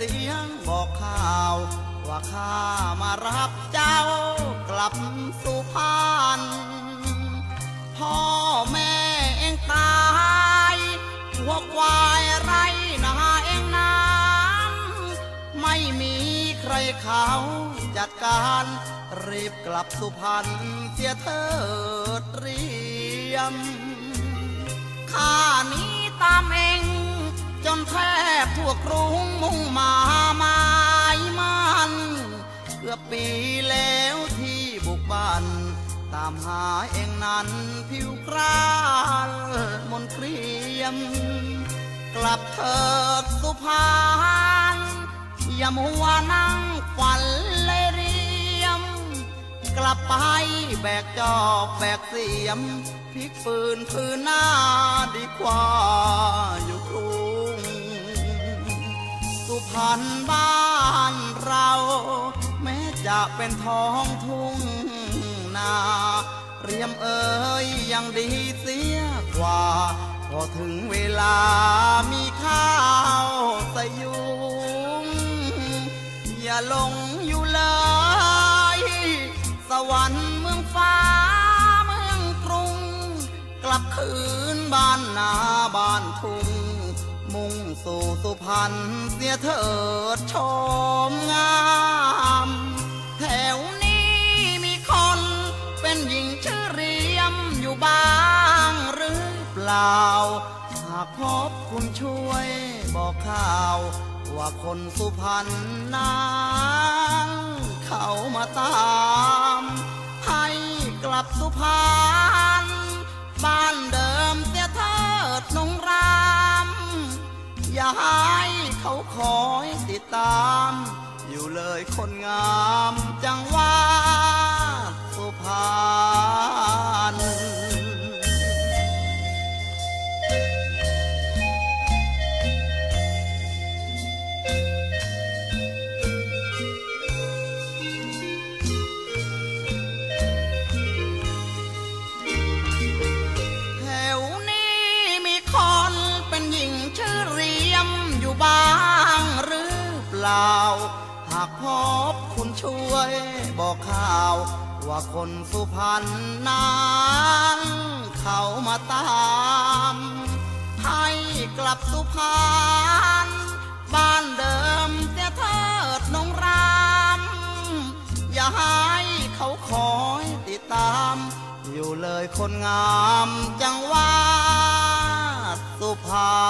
สียงบอกข่าว ว่าข้ามารับเจ้ากลับสุพรรณพ่อแม่เองตายหัวควายไรนาเองนั้นไม่มีใครเขาจัดการรีบกลับสุพรรณเสียเถิดเรียมข้านี้ตามเอง วกรุงมุ่งมาหมายมันเกือบปีแล้วที่บุกบ้านตามหาเองนั้นผิวกรานมนเครียม กลับเถิดสุพรรณอย่ามัวนั่งฝันเลยเรียม กลับไปแบกจอบแบกเสียมพลิกฟืนพื้นหน้าดีกว่าอยู่กรุงสุ พรรณบ้านเรา แม้จะเป็นท้องทุ่งนาเรียมเอ่ยยังดีเสียกว่า พอถึงเวลามีข้าวสยุงอย่าลงอยู่เลย สวรรค์เมืองฟ้าเมืองกรุง กลับคืนบ้านนาบ้านทุ่ง มุ่งสู่สุพรรณเสียเถิดชมงาม แถวนี้มีคนเป็นหญิงชื่อเรียมอยู่บ้างหรือเปล่า หากพบคุณช่วยบอกข่าว ว่าคนสุพรรณนางเขามาตา คนงามจังหวัดสุพรรณแถวนี้มีคนเป็นหญิงชื่อเรียมอยู่บ้างหรือเปล่าากพบคุณช่วยบอกข่าว ว่าคนสุพรรณนั้นเขามาตาม ให้กลับสุพรรณบ้านเดิมเสียเถิดนงรามอย่าให้เขาคอยติดตาม อยู่เลยคนงามจังวัดสุพรรณ